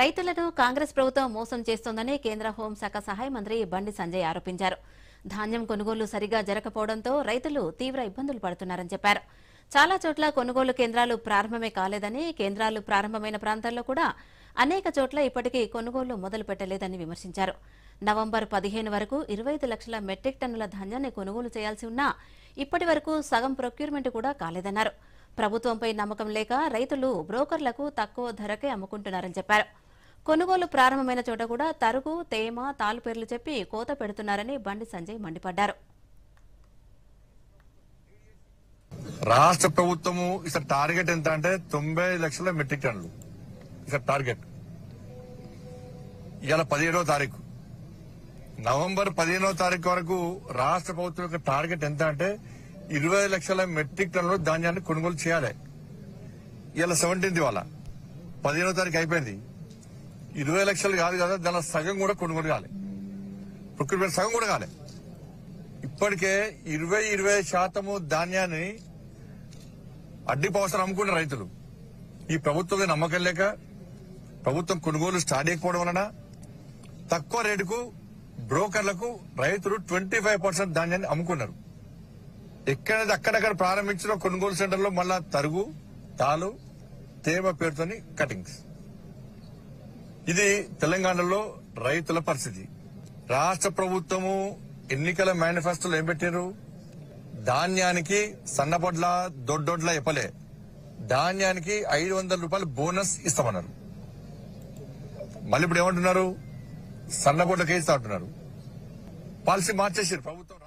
రైతులను కాంగ్రెస్ ప్రభుత్వం మోసం చేస్తోందని కేంద్ర హోంశాఖ సహాయ మంత్రి బండి సంజయ్ ఆరోపించారు. ధాన్యం కొనుగోలు సరిగా జరగకపోవడంతో రైతులు తీవ్ర ఇబ్బందులు పడుతున్నారని చెప్పారు. చాలా చోట్ల కొనుగోలు కేంద్రాలు ప్రారంభమే కాలేదని కేంద్రాలు ప్రారంభమైన ప్రాంతాల్లో కూడా అనేక చోట్ల ఇప్పటికీ కొనుగోలు మొదలు పెట్టలేదని విమర్శించారు. నవంబర్ పదిహేను వరకు ఇరవై ఐదు లక్షల మెట్రిక్ టన్నుల ధాన్యాన్ని కొనుగోలు చేయాల్సి ఉన్నా ఇప్పటి వరకు సగం ప్రొక్యూర్మెంట్ కూడా కాలేదన్నారు. ప్రభుత్వంపై నమ్మకం లేక రైతులు బ్రోకర్లకు తక్కువ ధరకే అమ్ముకుంటున్నారని చెప్పారు. కొనుగోలు ప్రారంభమైన చోట కూడా తరుగు తేమ తాలు పేర్లు చెప్పి కోత పెడుతున్నారని బండి సంజయ్ మండిపడ్డారు. రాష్ట్ర ప్రభుత్వము ఇక్కడ టార్గెట్ ఎంత అంటే తొంభై లక్షల మెట్రిక్ టన్నులు. ఇక్కడ టార్గెట్. ఇవాళ పదిహేడవ తారీఖు. నవంబర్ పదిహేనవ తారీఖు వరకు రాష్ట్ర ప్రభుత్వం యొక్క టార్గెట్ ఎంత అంటే ఇరవై లక్షల మెట్రిక్ టన్నులు ధాన్యాన్ని కొనుగోలు చేయాలి. ఇవాళ సెవెంటీన్త్ ఇవాళ. పదిహేనవ తారీఖు అయిపోయింది. ఇరవై లక్షలు కాదు కదా దాని సగం కూడా కొనుగోలు కాలే. ప్రొక్యూర్మెంట్ సగం కూడా కాలే. ఇప్పటికే ఇరవై ఇరవై శాతము ధాన్యాన్ని అడ్డి పవసరం అమ్ముకున్న రైతులు. ఈ ప్రభుత్వం నమ్మకం లేక ప్రభుత్వం కొనుగోలు స్టార్ట్ చేయకపోవడం వలన తక్కువ రేటుకు బ్రోకర్లకు రైతులు ట్వంటీ ఫైవ్ పర్సెంట్ ధాన్యాన్ని అమ్ముకున్నారు. ఎక్కడైతే అక్కడక్కడ ప్రారంభించిన కొనుగోలు సెంటర్లో మళ్ళా తరుగు తాలు తేమ పేరుతోని కటింగ్స్. ఇది తెలంగాణలో రైతుల పరిస్థితి. రాష్ట్ర ప్రభుత్వము ఎన్నికల మేనిఫెస్టోలో ఏం పెట్టారు ధాన్యానికి సన్నబొడ్ల దొడ్డొడ్ల ఇవ్వలే ధాన్యానికి ఐదు వందల రూపాయలు బోనస్ ఇస్తామన్నారు. మళ్ళీ ఇప్పుడు ఏమంటున్నారు? సన్నబొడ్లకే ఇస్తా అంటున్నారు. పాలసీ మార్చేసారు ప్రభుత్వం.